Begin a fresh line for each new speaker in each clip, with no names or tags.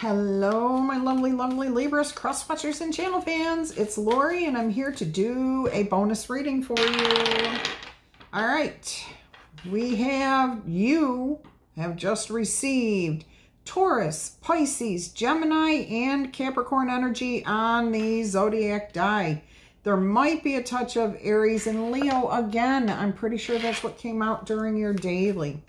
Hello, my lovely, lovely Libras, cross watchers, and channel fans. It's Laurie, and I'm here to do a bonus reading for you. All right, we have, you have just received Taurus, Pisces, Gemini, and Capricorn energy on the Zodiac die. There might be a touch of Aries and Leo again. I'm pretty sure that's what came out during your daily.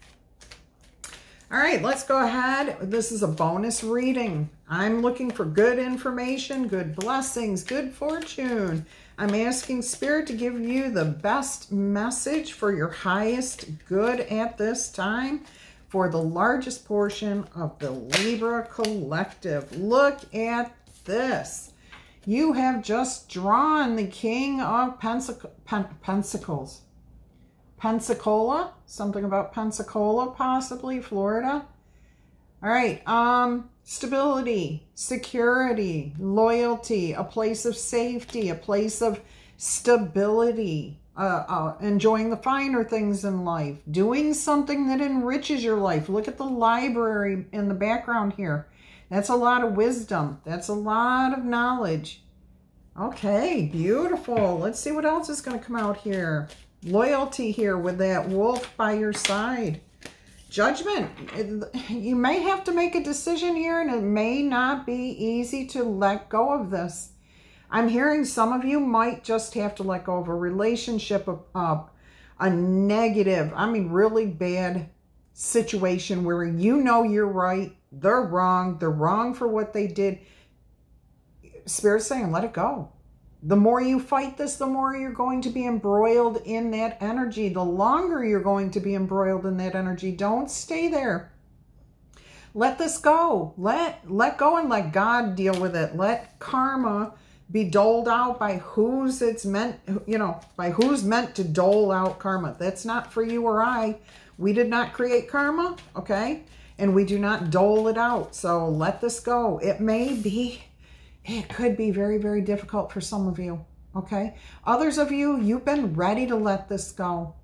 All right, let's go ahead. This is a bonus reading. I'm looking for good information, good blessings, good fortune. I'm asking Spirit to give you the best message for your highest good at this time for the largest portion of the Libra Collective. Look at this. You have just drawn the King of Pentacles. Pensacola, something about Pensacola, possibly, Florida. All right, um, stability, security, loyalty, a place of safety, a place of stability, uh, uh, enjoying the finer things in life, doing something that enriches your life. Look at the library in the background here. That's a lot of wisdom. That's a lot of knowledge. Okay, beautiful. Let's see what else is going to come out here loyalty here with that wolf by your side. Judgment. You may have to make a decision here and it may not be easy to let go of this. I'm hearing some of you might just have to let go of a relationship, of, uh, a negative, I mean really bad situation where you know you're right, they're wrong, they're wrong for what they did. Spirit's saying, let it go. The more you fight this, the more you're going to be embroiled in that energy. The longer you're going to be embroiled in that energy. Don't stay there. Let this go. Let, let go and let God deal with it. Let karma be doled out by who's it's meant, you know, by who's meant to dole out karma. That's not for you or I. We did not create karma, okay? And we do not dole it out. So let this go. It may be it could be very, very difficult for some of you, okay? Others of you, you've been ready to let this go.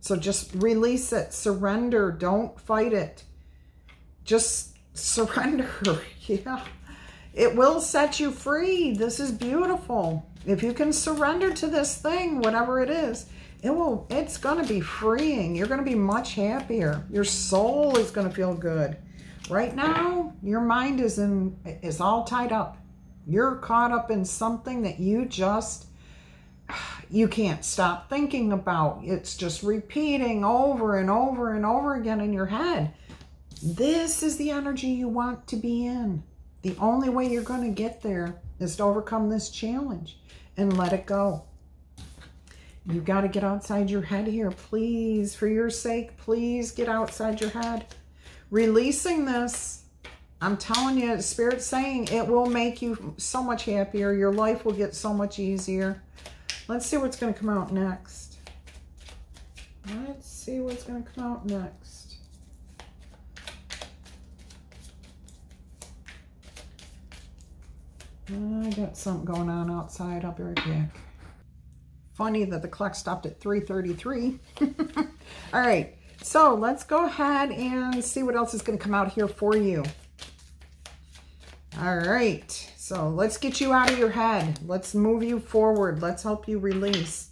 So just release it, surrender, don't fight it. Just surrender, yeah. It will set you free. This is beautiful. If you can surrender to this thing, whatever it is, it will, it's going to be freeing. You're going to be much happier. Your soul is going to feel good. Right now, your mind is in, is all tied up. You're caught up in something that you just, you can't stop thinking about. It's just repeating over and over and over again in your head. This is the energy you want to be in. The only way you're going to get there is to overcome this challenge and let it go. You've got to get outside your head here. Please, for your sake, please get outside your head. Releasing this I'm telling you, Spirit's saying it will make you so much happier. Your life will get so much easier. Let's see what's going to come out next. Let's see what's going to come out next. I got something going on outside. I'll be right back. Funny that the clock stopped at 3.33. All right, so let's go ahead and see what else is going to come out here for you. All right, so let's get you out of your head. Let's move you forward. Let's help you release.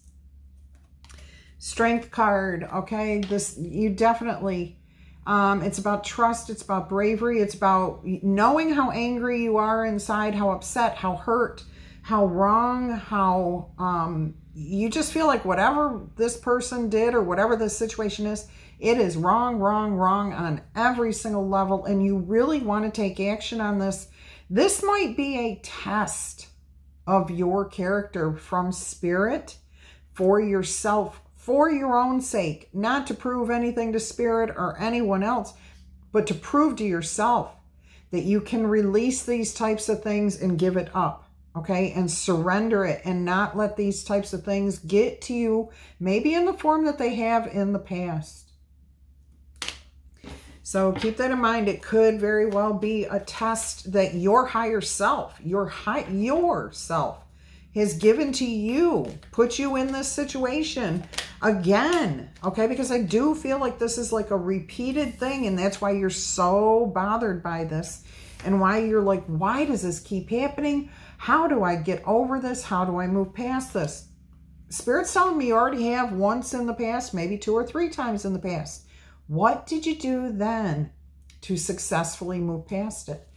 Strength card, okay? This, you definitely, um, it's about trust. It's about bravery. It's about knowing how angry you are inside, how upset, how hurt, how wrong, how um, you just feel like whatever this person did or whatever this situation is, it is wrong, wrong, wrong on every single level. And you really want to take action on this this might be a test of your character from spirit for yourself, for your own sake, not to prove anything to spirit or anyone else, but to prove to yourself that you can release these types of things and give it up, okay? And surrender it and not let these types of things get to you, maybe in the form that they have in the past. So keep that in mind. It could very well be a test that your higher self, your high, your self has given to you, put you in this situation again, okay? Because I do feel like this is like a repeated thing and that's why you're so bothered by this. and why you're like, why does this keep happening? How do I get over this? How do I move past this? Spirit's telling me you already have once in the past, maybe two or three times in the past. What did you do then to successfully move past it?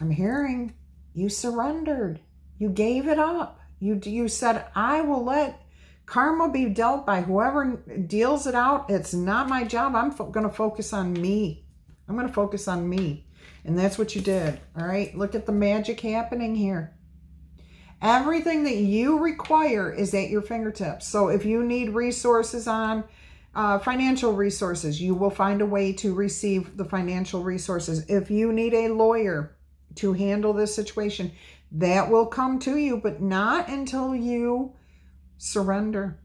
I'm hearing you surrendered. You gave it up. You, you said, I will let karma be dealt by whoever deals it out. It's not my job. I'm going to focus on me. I'm going to focus on me. And that's what you did. All right. Look at the magic happening here. Everything that you require is at your fingertips. So if you need resources on uh, financial resources, you will find a way to receive the financial resources. If you need a lawyer to handle this situation, that will come to you, but not until you surrender.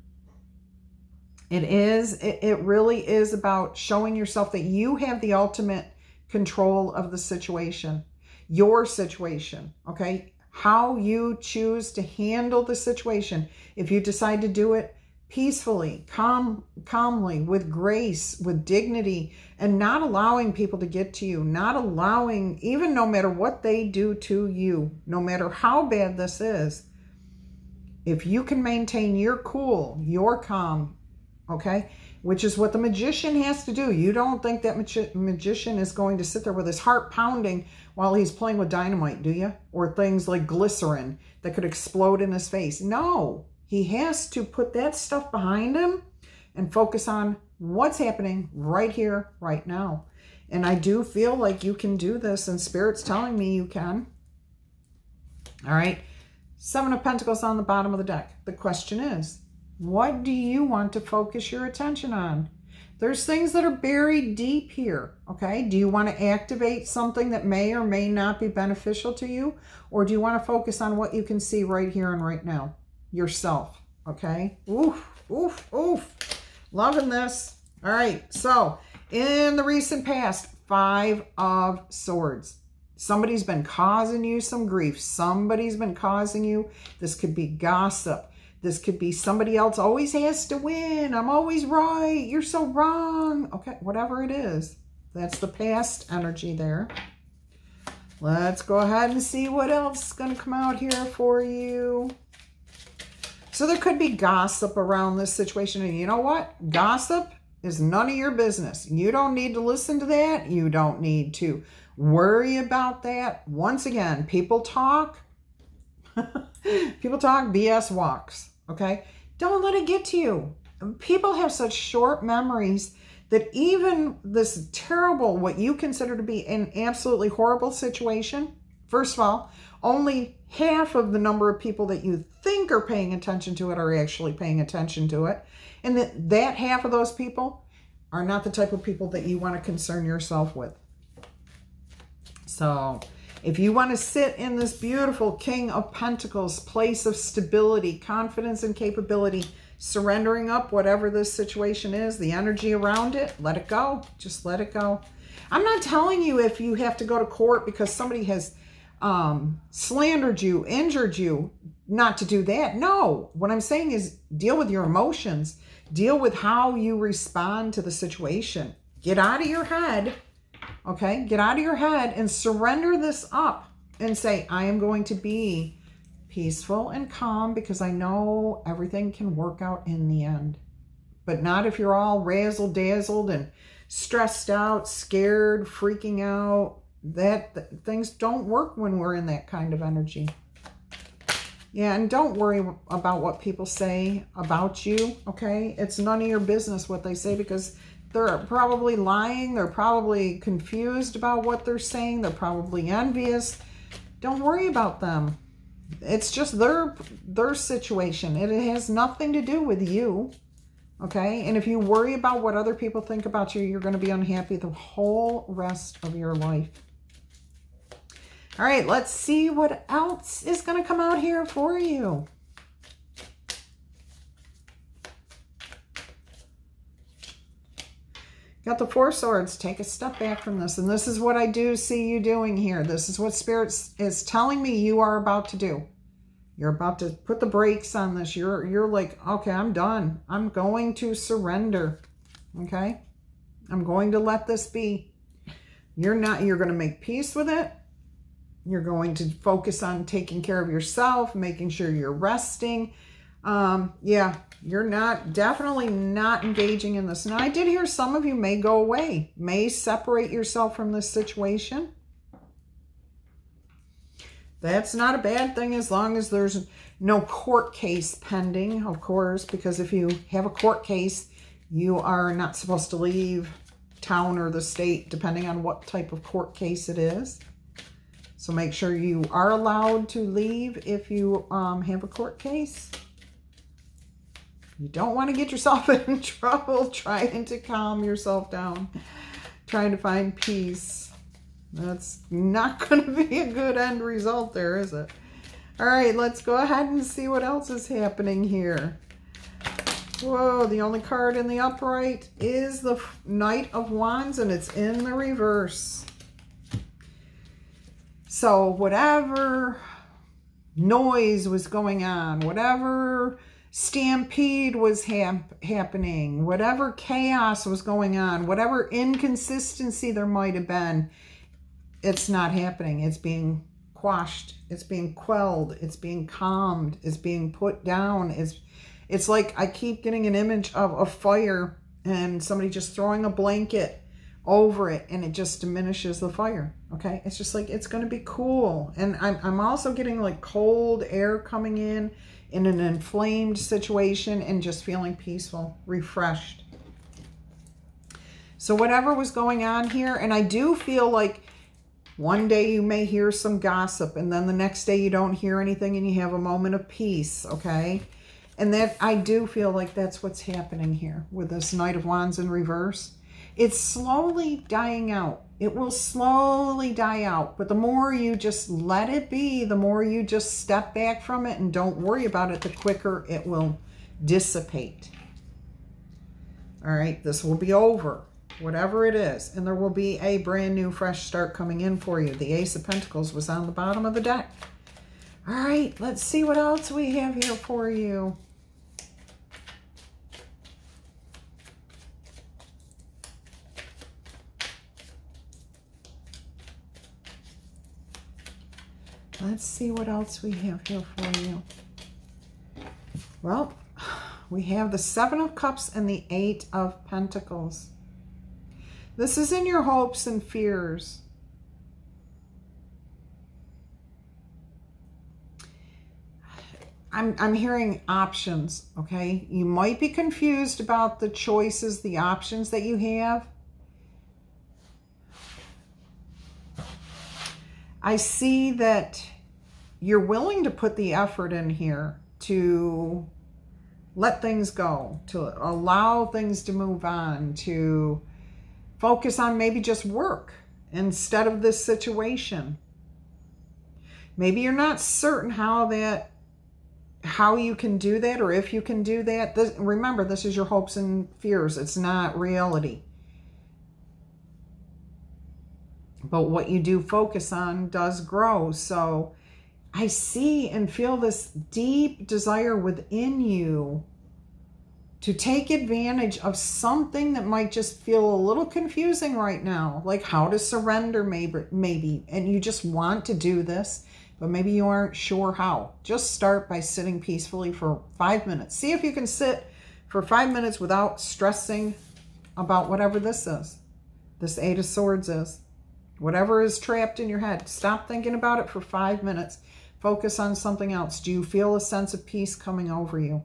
It is, it, it really is about showing yourself that you have the ultimate control of the situation, your situation, okay? How you choose to handle the situation. If you decide to do it peacefully, calm, calmly, with grace, with dignity, and not allowing people to get to you, not allowing, even no matter what they do to you, no matter how bad this is, if you can maintain your cool, your calm, okay, which is what the magician has to do. You don't think that magi magician is going to sit there with his heart pounding while he's playing with dynamite, do you? Or things like glycerin that could explode in his face. No, he has to put that stuff behind him and focus on what's happening right here, right now. And I do feel like you can do this, and Spirit's telling me you can. All right. Seven of Pentacles on the bottom of the deck. The question is, what do you want to focus your attention on? There's things that are buried deep here, okay? Do you want to activate something that may or may not be beneficial to you? Or do you want to focus on what you can see right here and right now? Yourself, okay? Oof, oof, oof. Loving this. All right, so in the recent past, Five of Swords. Somebody's been causing you some grief. Somebody's been causing you. This could be gossip. This could be somebody else always has to win. I'm always right. You're so wrong. Okay, whatever it is. That's the past energy there. Let's go ahead and see what else is going to come out here for you. So there could be gossip around this situation. And you know what? Gossip is none of your business. You don't need to listen to that. You don't need to worry about that. Once again, people talk. people talk, BS walks, okay? Don't let it get to you. People have such short memories that even this terrible, what you consider to be an absolutely horrible situation, first of all, only half of the number of people that you think are paying attention to it are actually paying attention to it. And that, that half of those people are not the type of people that you want to concern yourself with. So if you want to sit in this beautiful King of Pentacles, place of stability, confidence, and capability, surrendering up whatever this situation is, the energy around it, let it go. Just let it go. I'm not telling you if you have to go to court because somebody has um, slandered you, injured you, not to do that. No, what I'm saying is deal with your emotions. Deal with how you respond to the situation. Get out of your head, okay? Get out of your head and surrender this up and say, I am going to be peaceful and calm because I know everything can work out in the end. But not if you're all razzle-dazzled and stressed out, scared, freaking out. That th things don't work when we're in that kind of energy. Yeah, and don't worry about what people say about you, okay? It's none of your business what they say because they're probably lying. They're probably confused about what they're saying. They're probably envious. Don't worry about them. It's just their their situation. It has nothing to do with you, okay? And if you worry about what other people think about you, you're going to be unhappy the whole rest of your life. All right, let's see what else is going to come out here for you. Got the Four Swords. Take a step back from this. And this is what I do see you doing here. This is what Spirit is telling me you are about to do. You're about to put the brakes on this. You're, you're like, okay, I'm done. I'm going to surrender. Okay? I'm going to let this be. You're not, you're going to make peace with it You're going to focus on taking care of yourself, making sure you're resting. Um, yeah, you're not, definitely not engaging in this. Now, I did hear some of you may go away, may separate yourself from this situation. That's not a bad thing as long as there's no court case pending, of course, because if you have a court case, you are not supposed to leave town or the state, depending on what type of court case it is. So make sure you are allowed to leave if you um, have a court case. You don't want to get yourself in trouble trying to calm yourself down, trying to find peace. That's not going to be a good end result there, is it? All right, let's go ahead and see what else is happening here. Whoa, the only card in the upright is the Knight of Wands, and it's in the reverse. So whatever noise was going on, whatever stampede was hap happening, whatever chaos was going on, whatever inconsistency there might have been, it's not happening. It's being quashed. It's being quelled. It's being calmed. It's being put down. It's, it's like I keep getting an image of a fire and somebody just throwing a blanket over it and it just diminishes the fire. Okay. It's just like, it's going to be cool. And I'm, I'm also getting like cold air coming in in an inflamed situation and just feeling peaceful, refreshed. So whatever was going on here, and I do feel like one day you may hear some gossip and then the next day you don't hear anything and you have a moment of peace, okay? And that I do feel like that's what's happening here with this Knight of Wands in reverse. It's slowly dying out. It will slowly die out. But the more you just let it be, the more you just step back from it and don't worry about it, the quicker it will dissipate. All right, this will be over, whatever it is. And there will be a brand new fresh start coming in for you. The Ace of Pentacles was on the bottom of the deck. All right, let's see what else we have here for you. Let's see what else we have here for you. Well, we have the Seven of Cups and the Eight of Pentacles. This is in your hopes and fears. I'm, I'm hearing options, okay? You might be confused about the choices, the options that you have. I see that you're willing to put the effort in here to let things go, to allow things to move on, to focus on maybe just work instead of this situation. Maybe you're not certain how that how you can do that or if you can do that. This, remember, this is your hopes and fears. It's not reality. But what you do focus on does grow. So I see and feel this deep desire within you to take advantage of something that might just feel a little confusing right now, like how to surrender maybe, maybe, and you just want to do this, but maybe you aren't sure how. Just start by sitting peacefully for five minutes. See if you can sit for five minutes without stressing about whatever this is, this Eight of Swords is. Whatever is trapped in your head, stop thinking about it for five minutes. Focus on something else. Do you feel a sense of peace coming over you?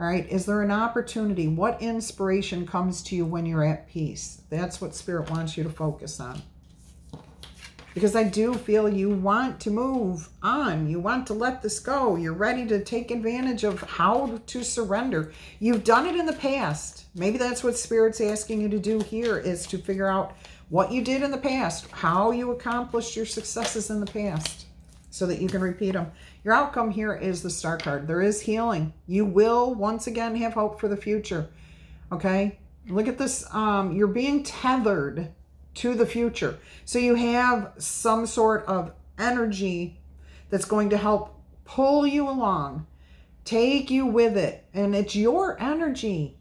All right. Is there an opportunity? What inspiration comes to you when you're at peace? That's what Spirit wants you to focus on. Because I do feel you want to move on. You want to let this go. You're ready to take advantage of how to surrender. You've done it in the past. Maybe that's what Spirit's asking you to do here is to figure out what you did in the past, how you accomplished your successes in the past so that you can repeat them. Your outcome here is the star card. There is healing. You will once again have hope for the future. Okay? Look at this. Um, you're being tethered to the future. So you have some sort of energy that's going to help pull you along, take you with it. And it's your energy.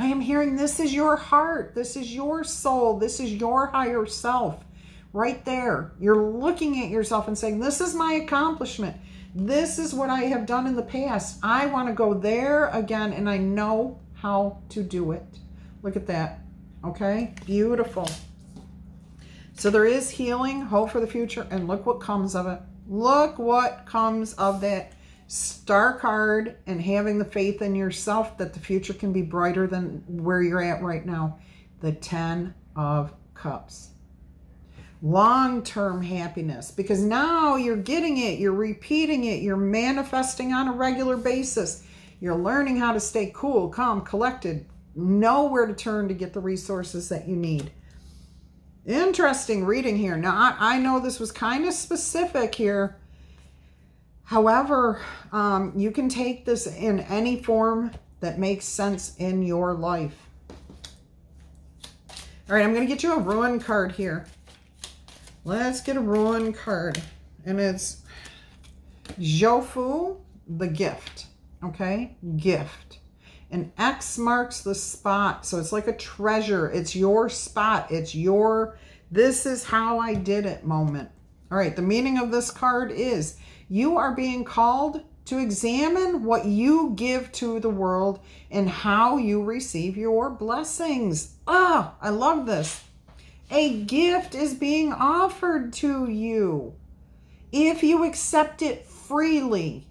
I am hearing this is your heart. This is your soul. This is your higher self right there. You're looking at yourself and saying, this is my accomplishment. This is what I have done in the past. I want to go there again and I know how to do it. Look at that. Okay, beautiful. So there is healing, hope for the future, and look what comes of it. Look what comes of that star card and having the faith in yourself that the future can be brighter than where you're at right now. The Ten of Cups. Long-term happiness because now you're getting it, you're repeating it, you're manifesting on a regular basis. You're learning how to stay cool, calm, collected, know where to turn to get the resources that you need. Interesting reading here. Now, I, I know this was kind of specific here, However, um, you can take this in any form that makes sense in your life. All right, I'm going to get you a rune card here. Let's get a rune card. And it's Jofu, the gift. Okay, gift. And X marks the spot. So it's like a treasure. It's your spot. It's your, this is how I did it moment. All right, the meaning of this card is you are being called to examine what you give to the world and how you receive your blessings. Ah, I love this. A gift is being offered to you. If you accept it freely,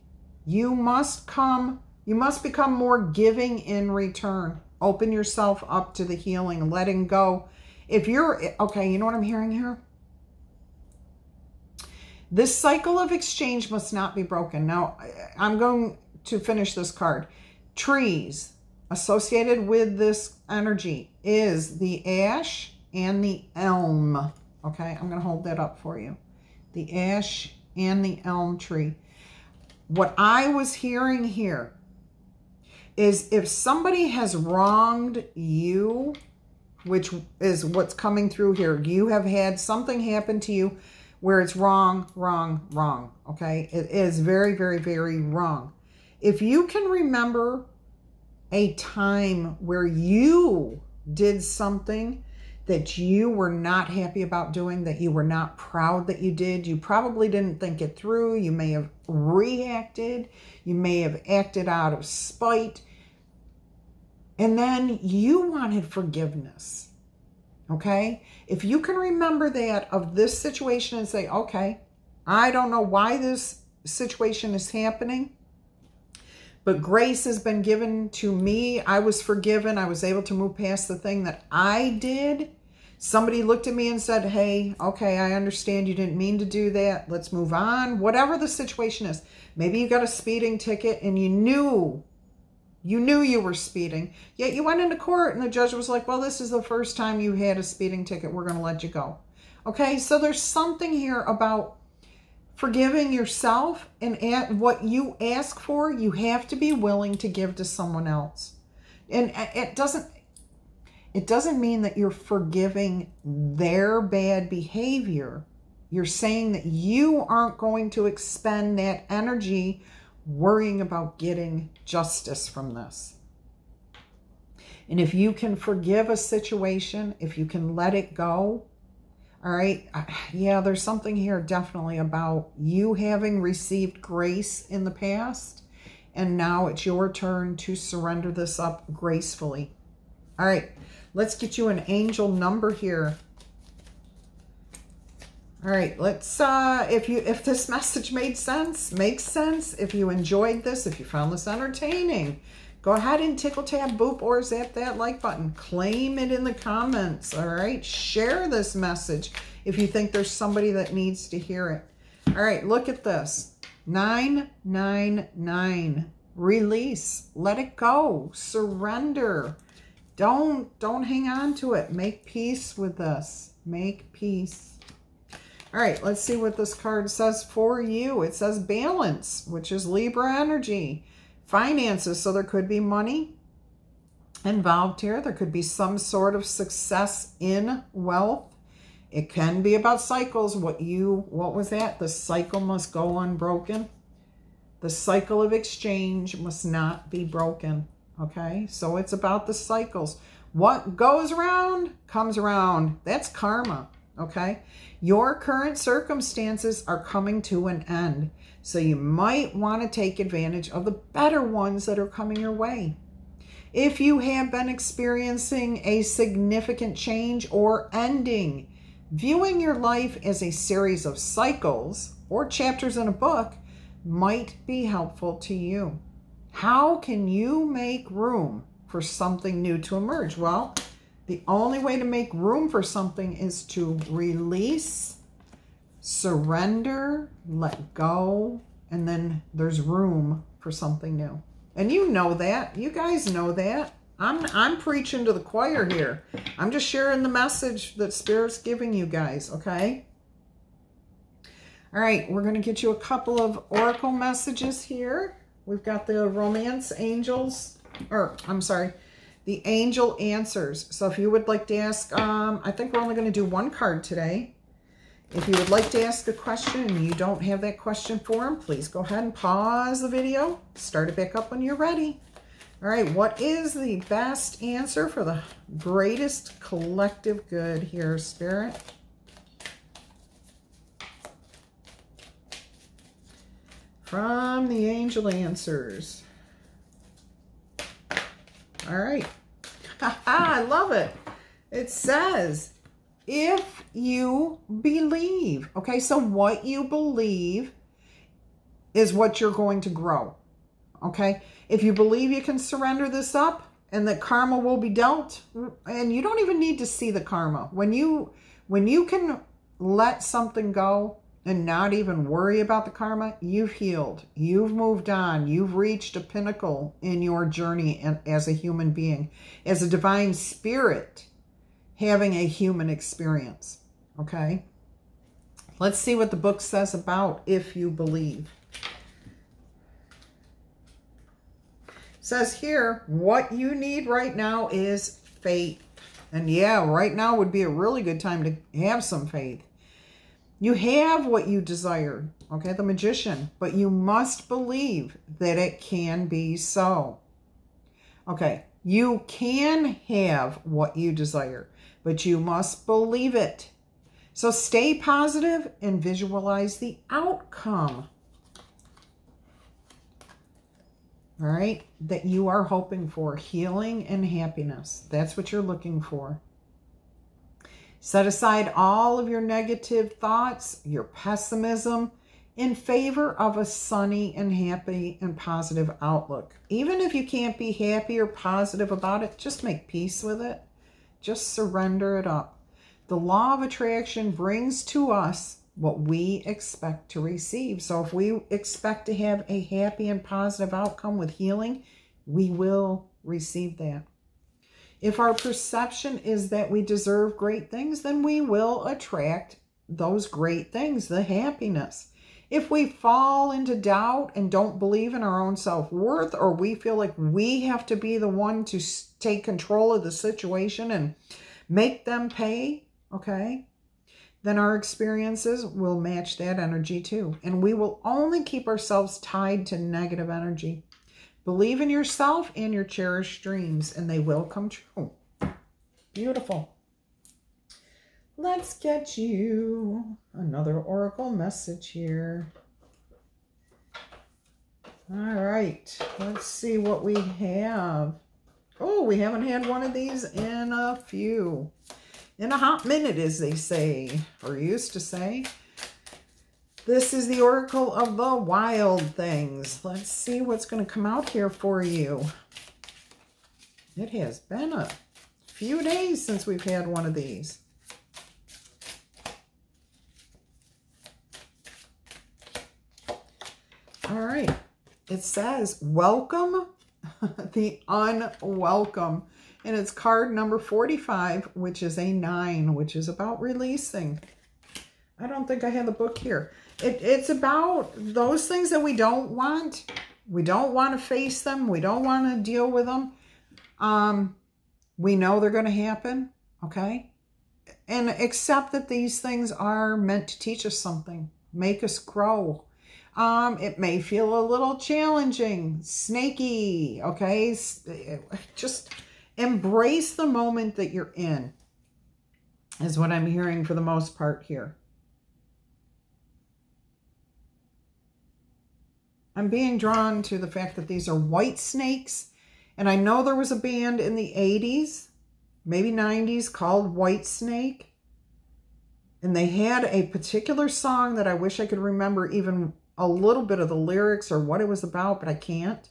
you must come, you must become more giving in return. Open yourself up to the healing, letting go. If you're, okay, you know what I'm hearing here? This cycle of exchange must not be broken. Now, I'm going to finish this card. Trees associated with this energy is the ash and the elm. Okay, I'm going to hold that up for you. The ash and the elm tree. What I was hearing here is if somebody has wronged you, which is what's coming through here, you have had something happen to you where it's wrong, wrong, wrong. Okay. It is very, very, very wrong. If you can remember a time where you did something that you were not happy about doing, that you were not proud that you did, you probably didn't think it through. You may have reacted. You may have acted out of spite. And then you wanted forgiveness. Okay? If you can remember that of this situation and say, okay, I don't know why this situation is happening, but grace has been given to me. I was forgiven. I was able to move past the thing that I did. Somebody looked at me and said, hey, okay, I understand you didn't mean to do that. Let's move on. Whatever the situation is. Maybe you got a speeding ticket and you knew you knew you were speeding, yet you went into court and the judge was like, well, this is the first time you had a speeding ticket. We're going to let you go. Okay, so there's something here about forgiving yourself and at what you ask for, you have to be willing to give to someone else. And it doesn't it doesn't mean that you're forgiving their bad behavior. You're saying that you aren't going to expend that energy worrying about getting justice from this. And if you can forgive a situation, if you can let it go, all right, uh, yeah, there's something here definitely about you having received grace in the past, and now it's your turn to surrender this up gracefully. All right, let's get you an angel number here. All right, let's, uh, if you, if this message made sense, makes sense, if you enjoyed this, if you found this entertaining, go ahead and tickle, tab, boop, or zap that like button. Claim it in the comments, all right? Share this message if you think there's somebody that needs to hear it. All right, look at this. 999. Release. Let it go. Surrender. Don't, don't hang on to it. Make peace with this. Make peace. All right, let's see what this card says for you. It says balance, which is Libra energy. Finances, so there could be money involved here. There could be some sort of success in wealth. It can be about cycles. What you, what was that? The cycle must go unbroken. The cycle of exchange must not be broken. Okay, so it's about the cycles. What goes around comes around. That's karma. Okay? Your current circumstances are coming to an end. So you might want to take advantage of the better ones that are coming your way. If you have been experiencing a significant change or ending, viewing your life as a series of cycles or chapters in a book might be helpful to you. How can you make room for something new to emerge? Well, the only way to make room for something is to release, surrender, let go, and then there's room for something new. And you know that. You guys know that. I'm I'm preaching to the choir here. I'm just sharing the message that Spirit's giving you guys, okay? All right, we're going to get you a couple of oracle messages here. We've got the romance angels, or I'm sorry, the angel answers. So if you would like to ask, um, I think we're only going to do one card today. If you would like to ask a question and you don't have that question for him, please go ahead and pause the video. Start it back up when you're ready. All right, what is the best answer for the greatest collective good here, Spirit? From the angel answers. All right. I love it. It says, if you believe. Okay, so what you believe is what you're going to grow. Okay, if you believe you can surrender this up and that karma will be dealt, and you don't even need to see the karma. When you when you can let something go and not even worry about the karma, you've healed. You've moved on. You've reached a pinnacle in your journey as a human being, as a divine spirit having a human experience. Okay? Let's see what the book says about if you believe. It says here, what you need right now is faith. And yeah, right now would be a really good time to have some faith. You have what you desire, okay, the magician, but you must believe that it can be so. Okay, you can have what you desire, but you must believe it. So stay positive and visualize the outcome. All right, that you are hoping for healing and happiness. That's what you're looking for. Set aside all of your negative thoughts, your pessimism, in favor of a sunny and happy and positive outlook. Even if you can't be happy or positive about it, just make peace with it. Just surrender it up. The law of attraction brings to us what we expect to receive. So if we expect to have a happy and positive outcome with healing, we will receive that. If our perception is that we deserve great things, then we will attract those great things, the happiness. If we fall into doubt and don't believe in our own self-worth, or we feel like we have to be the one to take control of the situation and make them pay, okay, then our experiences will match that energy too. And we will only keep ourselves tied to negative energy. Believe in yourself and your cherished dreams, and they will come true. Beautiful. Let's get you another oracle message here. All right, let's see what we have. Oh, we haven't had one of these in a few. In a hot minute, as they say, or used to say. This is the Oracle of the Wild Things. Let's see what's going to come out here for you. It has been a few days since we've had one of these. All right. It says, welcome the unwelcome. And it's card number 45, which is a 9, which is about releasing. I don't think I have the book here. It, it's about those things that we don't want. We don't want to face them. We don't want to deal with them. Um, we know they're going to happen, okay? And accept that these things are meant to teach us something, make us grow. Um, it may feel a little challenging, snaky, okay? Just embrace the moment that you're in. is what I'm hearing for the most part here. I'm being drawn to the fact that these are white snakes. And I know there was a band in the 80s, maybe 90s, called Whitesnake. And they had a particular song that I wish I could remember even a little bit of the lyrics or what it was about, but I can't.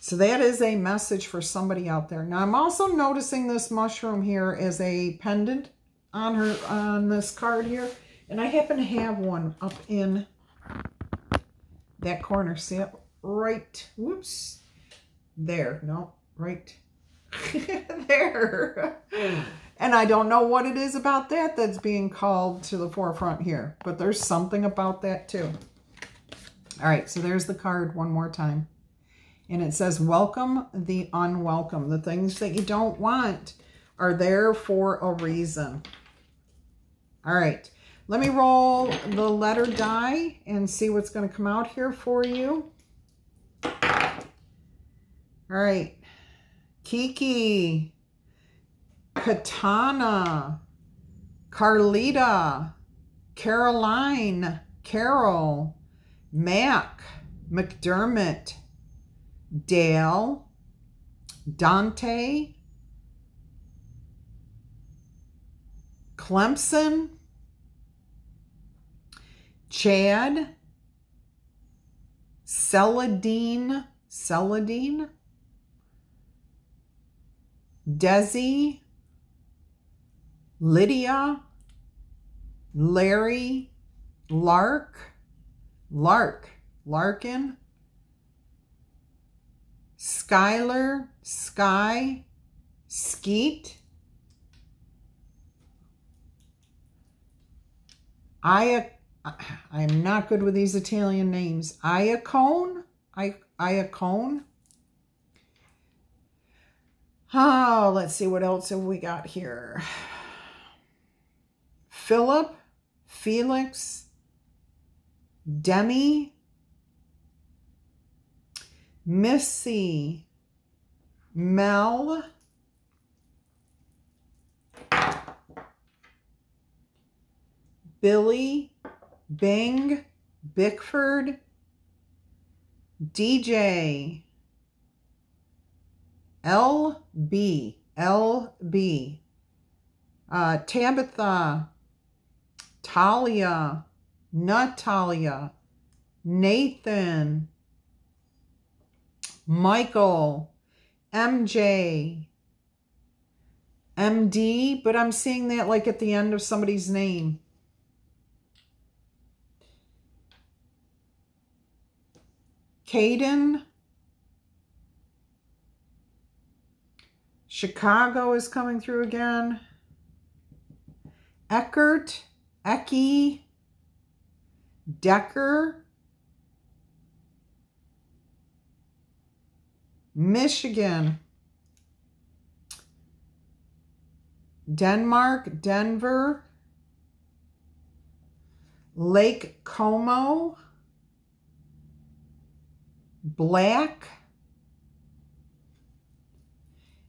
So that is a message for somebody out there. Now I'm also noticing this mushroom here as a pendant on her on this card here. And I happen to have one up in that corner. See it? Right. Whoops. There. No, right there. And I don't know what it is about that that's being called to the forefront here. But there's something about that too. All right, so there's the card one more time. And it says, welcome the unwelcome. The things that you don't want are there for a reason. All right. Let me roll the letter die and see what's going to come out here for you. All right. Kiki. Katana. Carlita. Caroline. Carol. Mac. McDermott. Dale, Dante, Clemson, Chad, Celadine, Celadine, Desi, Lydia, Larry, Lark, Lark, Larkin, Skylar, Sky, Skeet, I, I am not good with these Italian names. Iacone, I, Iacone. Oh, let's see what else have we got here. Philip, Felix, Demi, Missy, Mel, Billy, Bing, Bickford, DJ, LB, LB, uh, Tabitha, Talia, Natalia, Nathan, Michael, MJ, MD, but I'm seeing that like at the end of somebody's name. Caden. Chicago is coming through again. Eckert, Ecky, Decker, Michigan, Denmark, Denver, Lake Como, Black,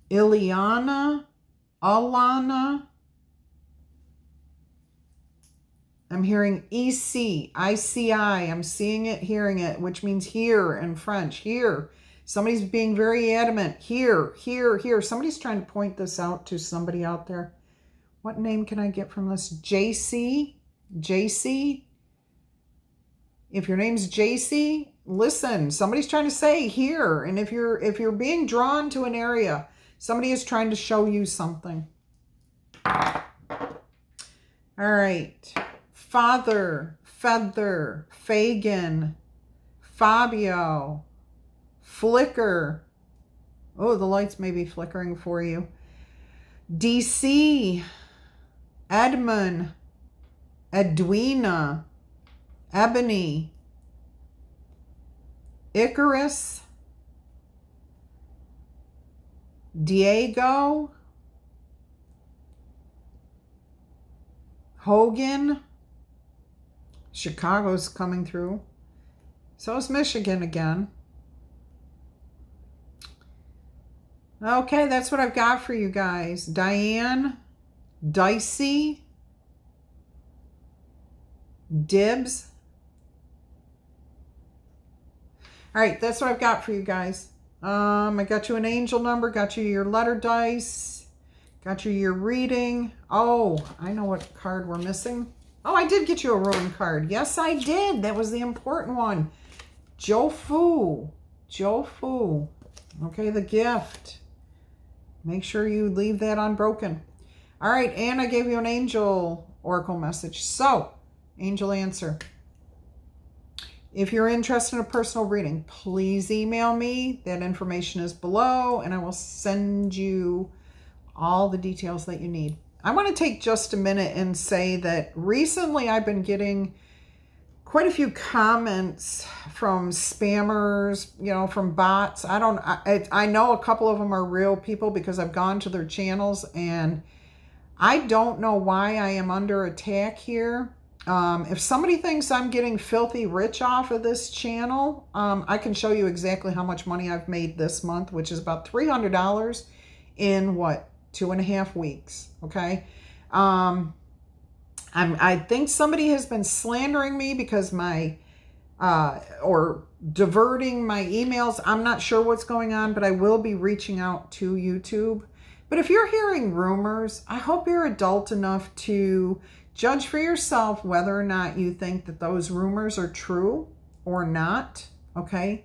Ileana, Alana. I'm hearing EC, ICI. I'm seeing it, hearing it, which means here in French. Here. Somebody's being very adamant. Here, here, here. Somebody's trying to point this out to somebody out there. What name can I get from this? JC? JC? If your name's JC, listen. Somebody's trying to say here. And if you're if you're being drawn to an area, somebody is trying to show you something. All right. Father, Feather, Fagan, Fabio, Flicker. Oh, the lights may be flickering for you. DC. Edmund. Edwina. Ebony. Icarus. Diego. Hogan. Chicago's coming through. So is Michigan again. Okay, that's what I've got for you guys. Diane, Dicey, Dibs. All right, that's what I've got for you guys. Um, I got you an angel number, got you your letter dice, got you your reading. Oh, I know what card we're missing. Oh, I did get you a rolling card. Yes, I did. That was the important one. Joe Fu. Joe Fu. Okay, the gift. Make sure you leave that unbroken. All right, and I gave you an angel oracle message. So, angel answer. If you're interested in a personal reading, please email me. That information is below, and I will send you all the details that you need. I want to take just a minute and say that recently I've been getting quite a few comments from spammers, you know, from bots. I don't, I, I know a couple of them are real people because I've gone to their channels and I don't know why I am under attack here. Um, if somebody thinks I'm getting filthy rich off of this channel, um, I can show you exactly how much money I've made this month, which is about $300 in what, two and a half weeks, okay? Um, I'm, I think somebody has been slandering me because my, uh, or diverting my emails. I'm not sure what's going on, but I will be reaching out to YouTube. But if you're hearing rumors, I hope you're adult enough to judge for yourself whether or not you think that those rumors are true or not, okay?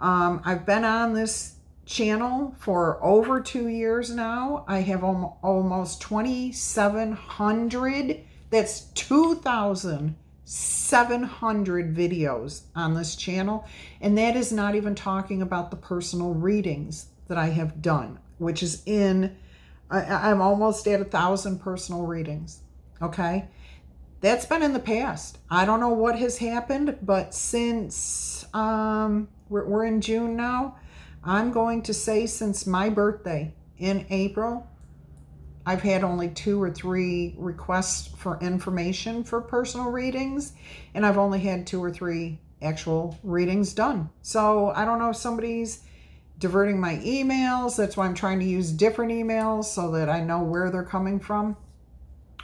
Um, I've been on this channel for over two years now. I have almost 2,700, that's 2,700 videos on this channel. And that is not even talking about the personal readings that I have done, which is in, I, am almost at a thousand personal readings, okay? That's been in the past. I don't know what has happened, but since um, we're, we're in June now, I'm going to say since my birthday in April, I've had only two or three requests for information for personal readings, and I've only had two or three actual readings done. So I don't know if somebody's diverting my emails. That's why I'm trying to use different emails so that I know where they're coming from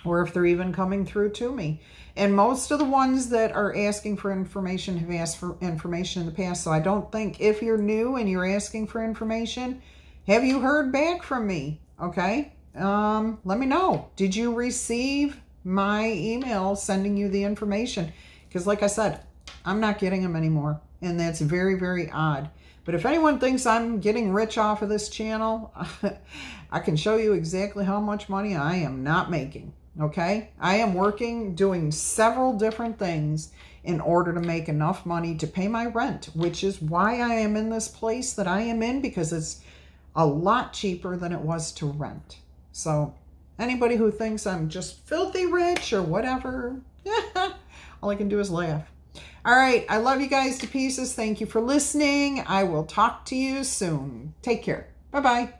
or if they're even coming through to me. And most of the ones that are asking for information have asked for information in the past. So I don't think if you're new and you're asking for information, have you heard back from me? Okay. Um, let me know. Did you receive my email sending you the information? Because like I said, I'm not getting them anymore. And that's very, very odd. But if anyone thinks I'm getting rich off of this channel, I can show you exactly how much money I am not making okay? I am working, doing several different things in order to make enough money to pay my rent, which is why I am in this place that I am in because it's a lot cheaper than it was to rent. So anybody who thinks I'm just filthy rich or whatever, all I can do is laugh. All right, I love you guys to pieces. Thank you for listening. I will talk to you soon. Take care. Bye-bye.